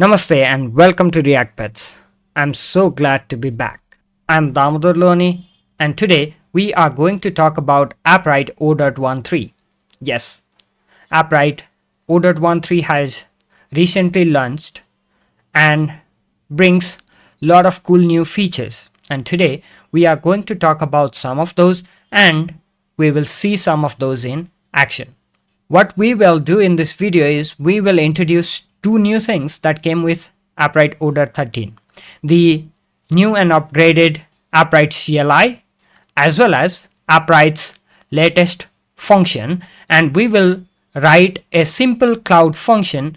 Namaste and welcome to React Bits. I'm so glad to be back. I'm Damodar Lohani and today we are going to talk about AppWrite 0.13. Yes, AppWrite 0.13 has recently launched and brings a lot of cool new features. And today we are going to talk about some of those and we will see some of those in action. What we will do in this video is we will introduce two new things that came with AppWrite Order Thirteen: The new and upgraded AppWrite CLI as well as AppWrite's latest function and we will write a simple cloud function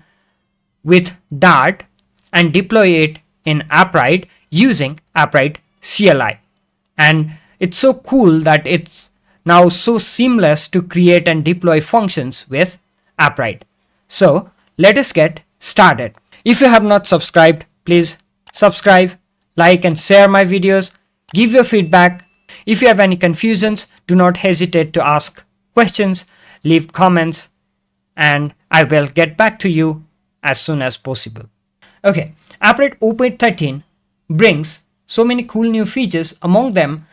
with Dart and deploy it in AppWrite using AppWrite CLI. And it's so cool that it's now so seamless to create and deploy functions with AppWrite. So let us get started. If you have not subscribed, please subscribe, like and share my videos. Give your feedback. If you have any confusions, do not hesitate to ask questions, leave comments, and I will get back to you as soon as possible. Okay, AppWrite 0.13 brings so many cool new features. Among them,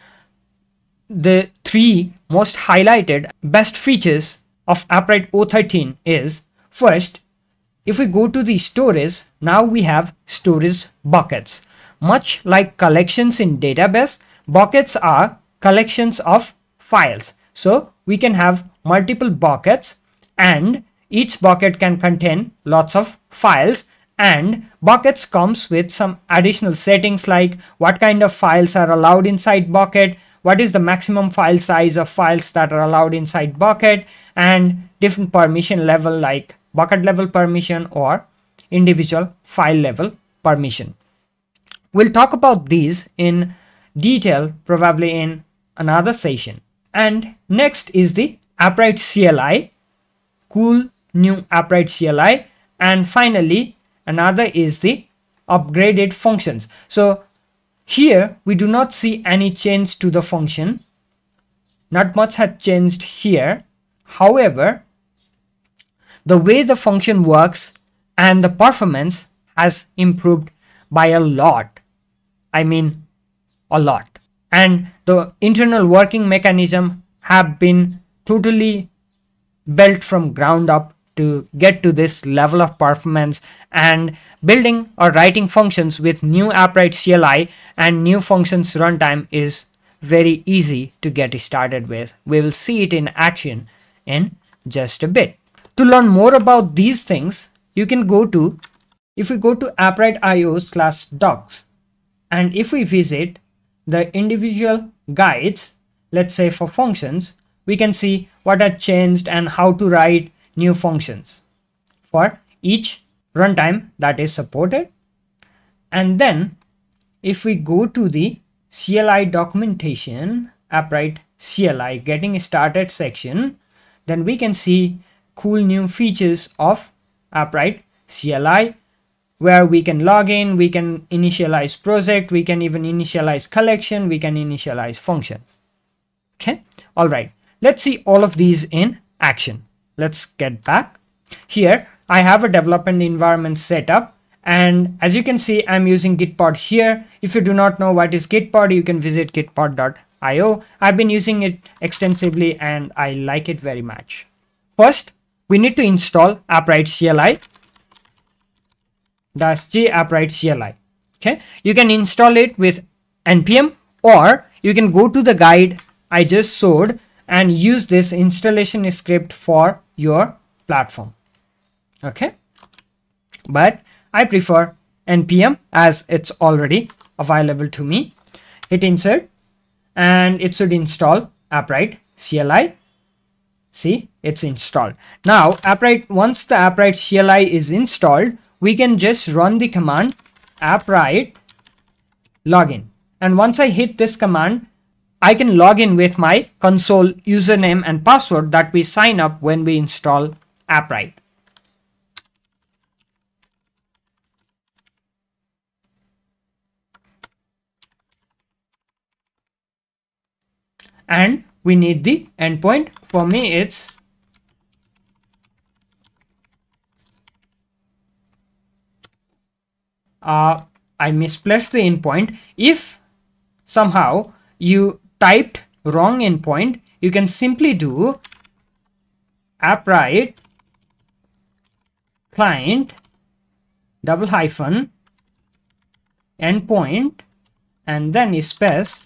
the three most highlighted best features of AppWrite 013 is first, if we go to the storage, now we have storage buckets. Much like collections in database, buckets are collections of files. So we can have multiple buckets and each bucket can contain lots of files and buckets comes with some additional settings like what kind of files are allowed inside bucket, what is the maximum file size of files that are allowed inside bucket and different permission level like bucket level permission or individual file level permission. We'll talk about these in detail probably in another session. And next is the AppWrite CLI, cool new AppWrite CLI. And finally, another is the upgraded functions. So here we do not see any change to the function. Not much had changed here. However, the way the function works and the performance has improved by a lot. I mean, a lot. And the internal working mechanism have been totally built from ground up to get to this level of performance and building or writing functions with new AppWrite CLI and new functions runtime is very easy to get started with. We will see it in action in just a bit. To learn more about these things, you can go to, if we go to appwrite.io slash docs, and if we visit the individual guides, let's say for functions, we can see what had changed and how to write new functions for each runtime that is supported. And then if we go to the CLI documentation, AppWrite CLI getting started section, then we can see cool new features of AppWrite CLI where we can log in, we can initialize project, we can even initialize collection, we can initialize function. Okay, all right. Let's see all of these in action. Let's get back. Here, I have a development environment set up and as you can see, I'm using Gitpod here. If you do not know what is Gitpod, you can visit gitpod.io. I've been using it extensively and I like it very much. First, we need to install AppWrite CLI dash g AppWrite CLI. Okay, you can install it with npm or you can go to the guide I just showed and use this installation script for your platform. Okay, but I prefer npm as it's already available to me. Hit insert and it should install AppWrite CLI See, it's installed. Now, AppWrite, once the AppWrite CLI is installed, we can just run the command AppWrite login. And once I hit this command, I can log in with my console username and password that we sign up when we install AppWrite. And we need the endpoint. For me, it's uh, I misplaced the endpoint. If somehow you typed wrong endpoint, you can simply do appwrite client double hyphen endpoint and then space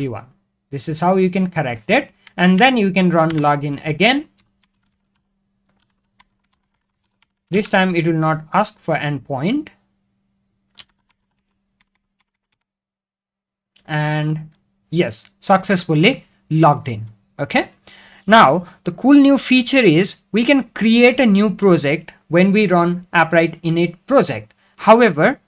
v1 this is how you can correct it. And then you can run login again. This time it will not ask for endpoint. And yes successfully logged in. Okay? Now the cool new feature is we can create a new project when we run appwrite init project. However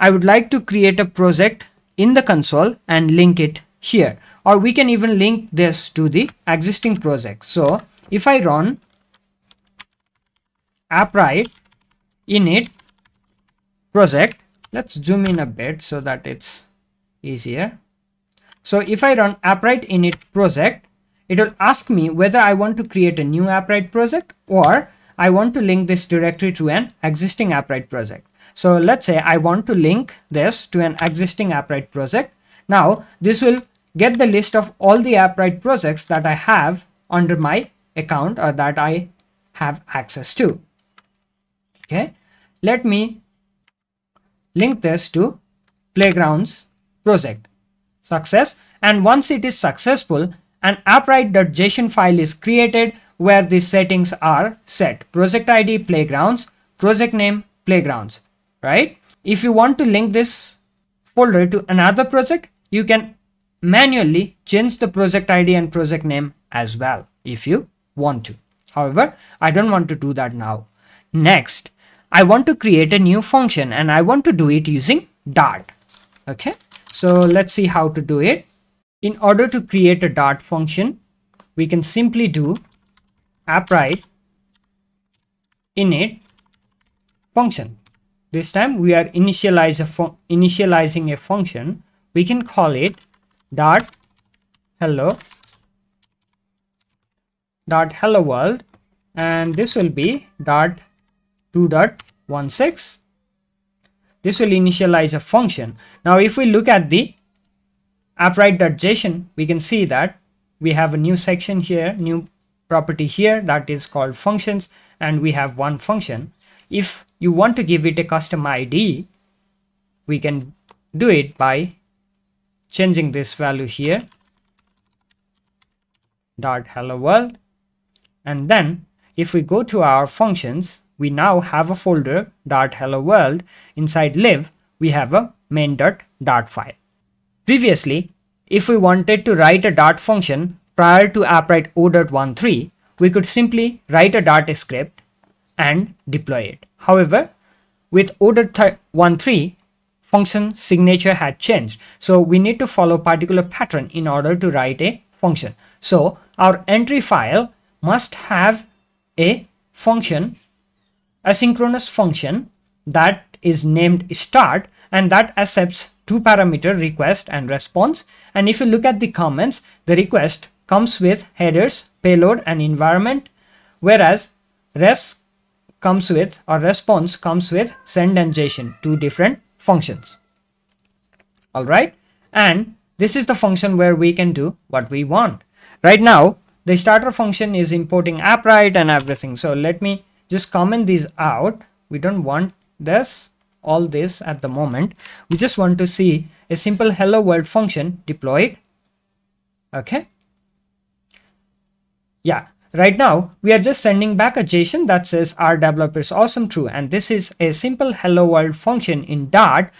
i would like to create a project in the console and link it here. Or we can even link this to the existing project. So if i run appwrite init project let's zoom in a bit so that it's easier. So if i run appwrite init project it will ask me whether i want to create a new appwrite project or i want to link this directory to an existing appwrite project so let's say i want to link this to an existing appwrite project. Now this will get the list of all the appwrite projects that i have under my account or that i have access to. Okay? Let me link this to playgrounds project. Success. And once it is successful an appwrite.json file is created where the settings are set. Project id playgrounds project name playgrounds right if you want to link this folder to another project you can manually change the project id and project name as well if you want to however i don't want to do that now next I want to create a new function and I want to do it using Dart. Okay, so let's see how to do it. In order to create a Dart function, we can simply do appwrite init function. This time we are initialize a initializing a function. We can call it dot hello dot hello world and this will be dot 2.16 this will initialize a function. Now if we look at the appwrite.json we can see that we have a new section here new property here that is called functions and we have one function. If you want to give it a custom id we can do it by changing this value here. Dot hello world. And then if we go to our functions we now have a folder dot hello world. Inside lib we have a main.dart file. Previously if we wanted to write a dart function prior to appwrite o.13 we could simply write a dart script and deploy it. However with o.13 function signature had changed. So we need to follow particular pattern in order to write a function. So our entry file must have a function asynchronous function that is named start and that accepts two parameter request and response. And if you look at the comments the request comes with headers payload and environment whereas res comes with or response comes with send and json two different functions. All right and this is the function where we can do what we want. Right now the starter function is importing appwrite and everything. So let me just comment these out. We don't want this all this at the moment. We just want to see a simple hello world function deployed. Okay? Yeah right now we are just sending back a json that says our developer is awesome true and this is a simple hello world function in dart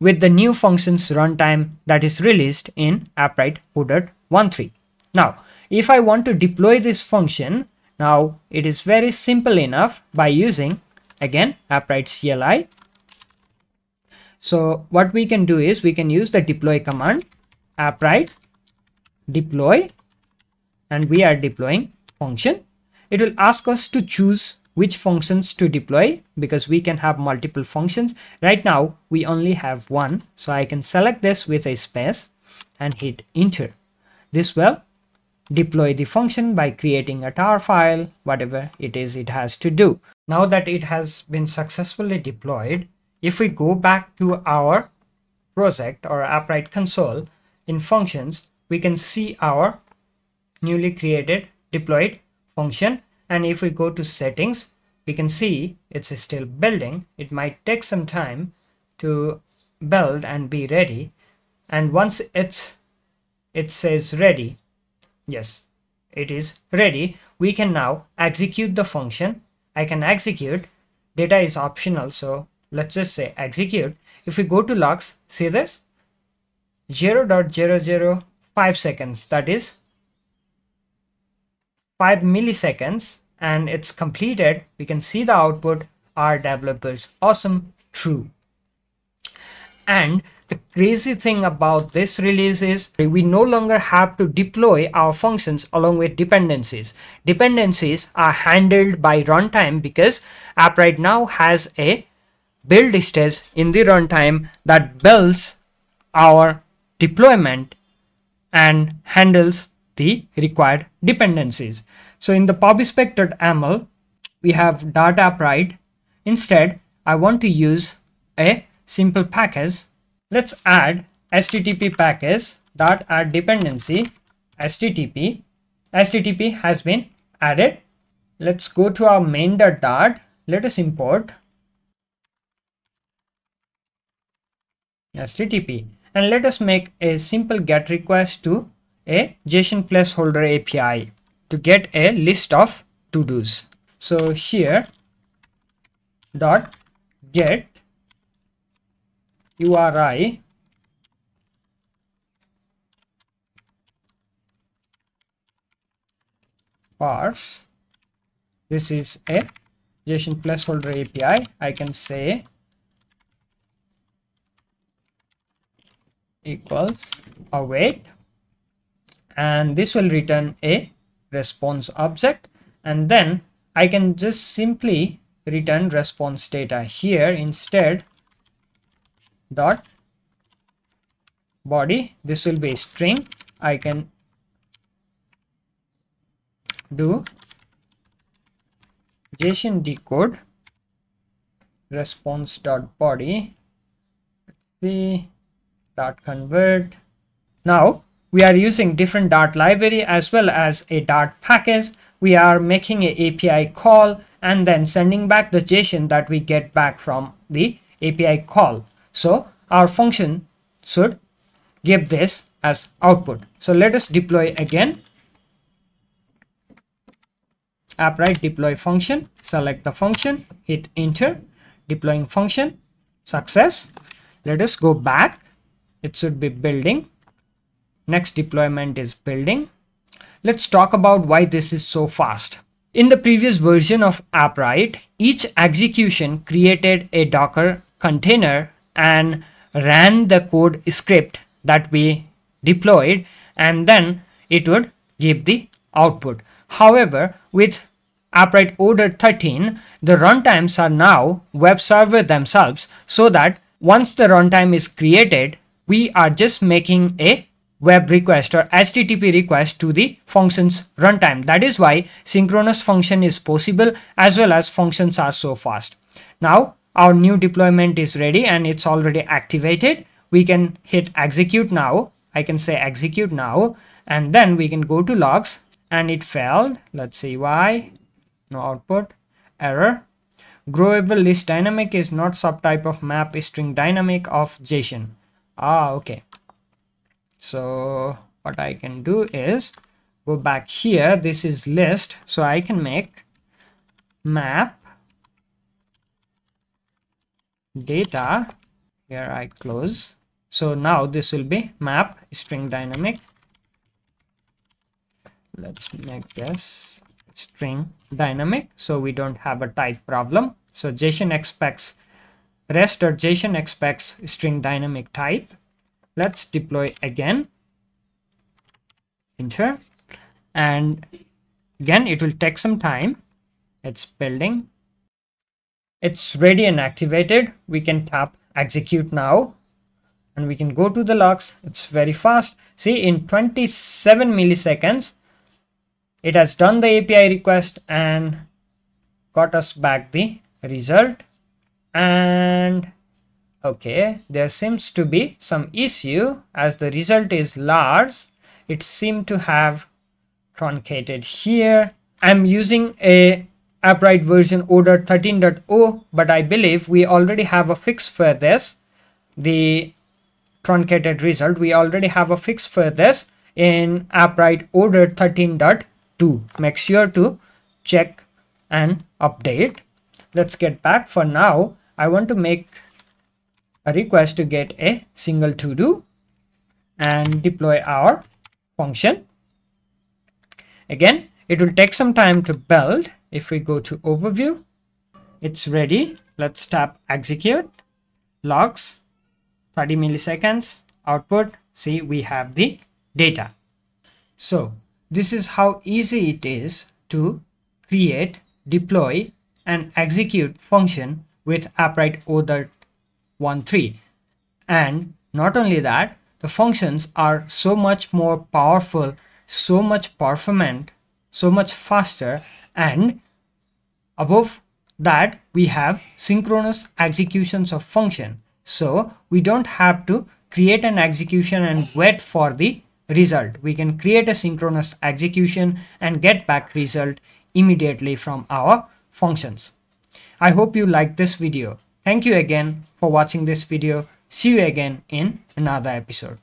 with the new functions runtime that is released in appwrite 0.13 now if i want to deploy this function now it is very simple enough by using again appwrite CLI. So what we can do is we can use the deploy command appwrite deploy and we are deploying function. It will ask us to choose which functions to deploy because we can have multiple functions. Right now we only have one so I can select this with a space and hit enter. This will deploy the function by creating a tar file, whatever it is it has to do. Now that it has been successfully deployed, if we go back to our project or Appwrite console in functions, we can see our newly created deployed function. And if we go to settings, we can see it's still building. It might take some time to build and be ready. And once it's it says ready, yes, it is ready. We can now execute the function. I can execute. Data is optional, so let's just say execute. If we go to logs, see this? 0 0.005 seconds, that is 5 milliseconds and it's completed. We can see the output, our developers, awesome, true. And the crazy thing about this release is we no longer have to deploy our functions along with dependencies. Dependencies are handled by runtime because Appwrite now has a build stage in the runtime that builds our deployment and handles the required dependencies. So in the pubspec.yaml, we have dart Appwrite. Instead, I want to use a simple package. Let's add http package dot add dependency http http has been added. Let's go to our main dot let us import http and let us make a simple get request to a json placeholder api to get a list of to-dos. So here dot get URI parse. This is a JSON placeholder API I can say equals await and this will return a response object. And then I can just simply return response data here instead dot body. This will be a string. I can do json decode response dot body. See. Dot convert. Now we are using different dart library as well as a dart package we are making a api call and then sending back the json that we get back from the api call so our function should give this as output. So let us deploy again. Appwrite deploy function, select the function, hit enter, deploying function, success. Let us go back. It should be building. Next deployment is building. Let's talk about why this is so fast. In the previous version of Appwrite, each execution created a Docker container and ran the code script that we deployed and then it would give the output. However, with Appwrite Order 13, the runtimes are now web server themselves so that once the runtime is created, we are just making a web request or HTTP request to the function's runtime. That is why synchronous function is possible as well as functions are so fast. Now our new deployment is ready and it's already activated. We can hit execute now. I can say execute now. And then we can go to logs and it failed. Let's see why. No output. Error. Growable list dynamic is not subtype of map string dynamic of json. Ah okay so what i can do is go back here. This is list. So i can make map data. Here I close. So now this will be map string dynamic. Let's make this string dynamic so we don't have a type problem. So JSON expects rest or JSON expects string dynamic type let's deploy again. Enter. And again it will take some time. It's building. It's ready and activated. We can tap execute now. And we can go to the logs. It's very fast. See in 27 milliseconds it has done the API request and got us back the result. And okay there seems to be some issue. As the result is large it seemed to have truncated here. I'm using a Appwrite version order 13.0 but i believe we already have a fix for this. The truncated result we already have a fix for this in Appwrite order 13.2 make sure to check and update. Let's get back for now. I want to make a request to get a single to do and deploy our function. Again it will take some time to build. If we go to overview it's ready. Let's tap execute. Logs 30 milliseconds output. See we have the data. So this is how easy it is to create deploy and execute function with Appwrite O.13 and not only that the functions are so much more powerful so much performant so much faster. And above that we have synchronous executions of function. So we don't have to create an execution and wait for the result. We can create a synchronous execution and get back result immediately from our functions. I hope you liked this video thank you again for watching this video. See you again in another episode